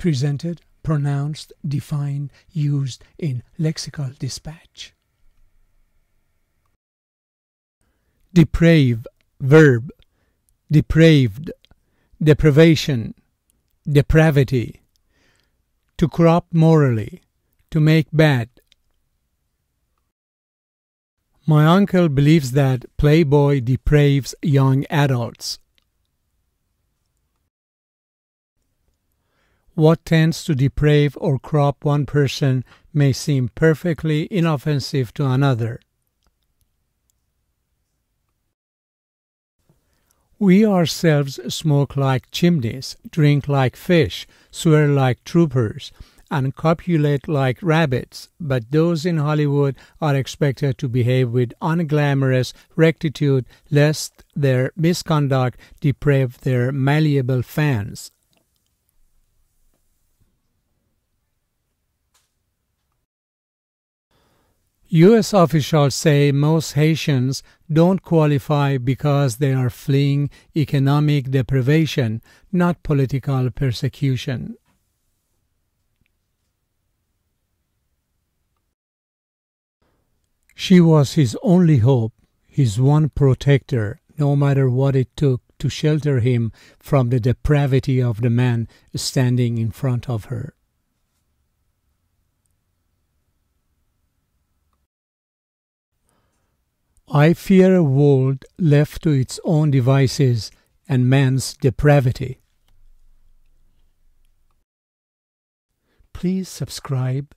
presented, pronounced, defined, used in lexical dispatch. Deprave, verb, depraved, depravation, depravity, to corrupt morally, to make bad. My uncle believes that Playboy depraves young adults. What tends to deprave or corrupt one person may seem perfectly inoffensive to another. We ourselves smoke like chimneys, drink like fish, swear like troopers, and copulate like rabbits, but those in Hollywood are expected to behave with unglamorous rectitude lest their misconduct deprave their malleable fans. U.S. officials say most Haitians don't qualify because they are fleeing economic deprivation, not political persecution. She was his only hope, his one protector, no matter what it took to shelter him from the depravity of the man standing in front of her. I fear a world left to its own devices and man's depravity. Please subscribe